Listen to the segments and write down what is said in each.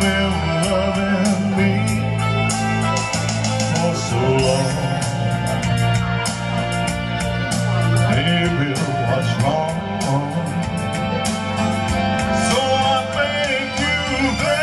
been loving me for so long what's wrong? So I you,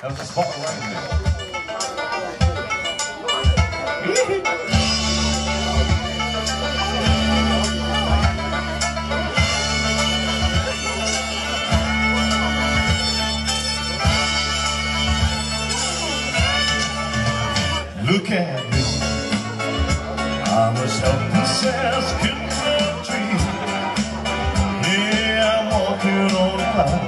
That was a spot right there. Look at me. I'm a self-possessed country. Yeah, I'm walking on a cloud.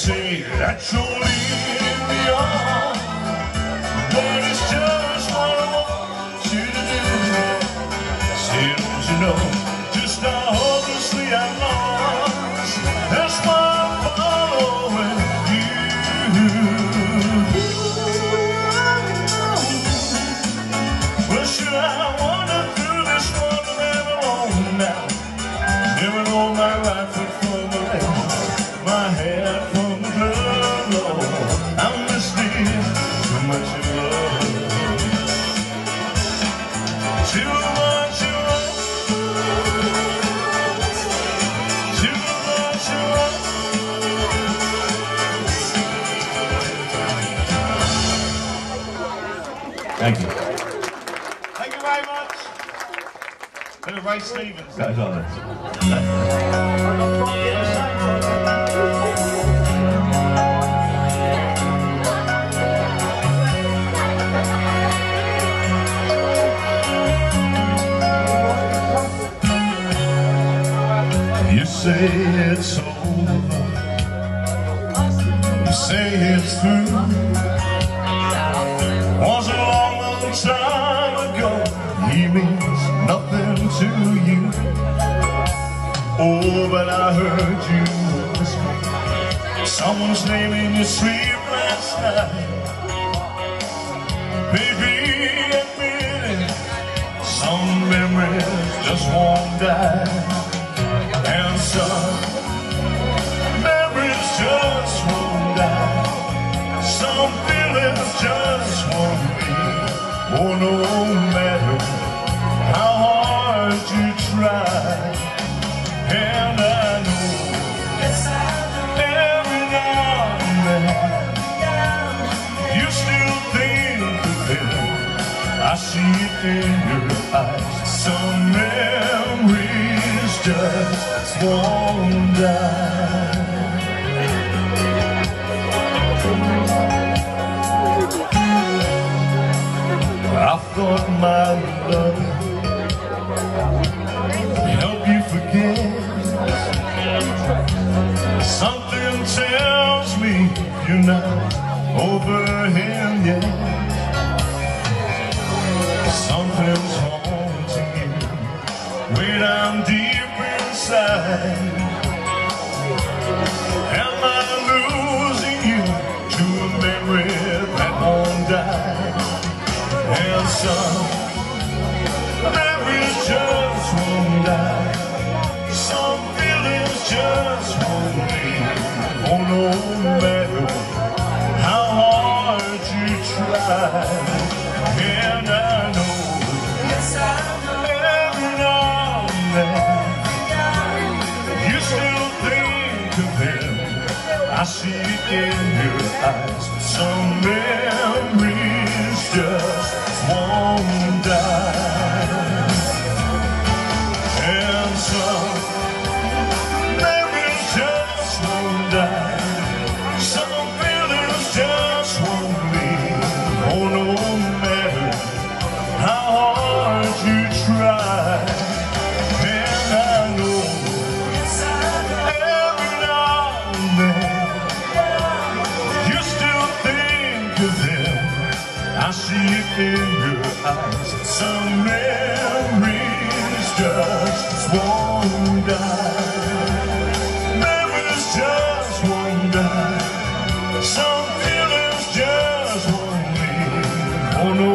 say that's only Thank you. Thank you very much. Bit Ray Stevens. That is all right. say it's over. You say it's through. Oh, but I heard you whisper someone's name in your sleep last night. Baby, admit it. Some memories just won't die. And some memories just won't die. Some feelings just won't be. Oh, no see it in your eyes. Some memories just won't die. I thought my love would help you forget. Something tells me you're not over him yet. Something's haunting you way down deep inside. Am I losing you to a memory that won't die? And some I see it in your eyes. Some memories I see it in your eyes. Some memories just won't die. Memories just won't die. Some feelings just won't leave. Oh, no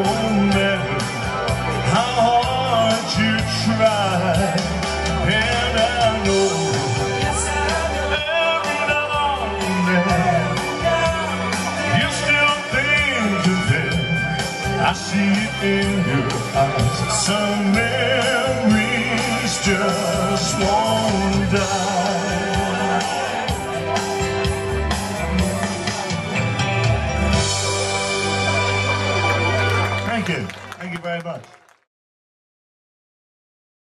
in eyes. Some memories just won't die. Thank you. Thank you very much.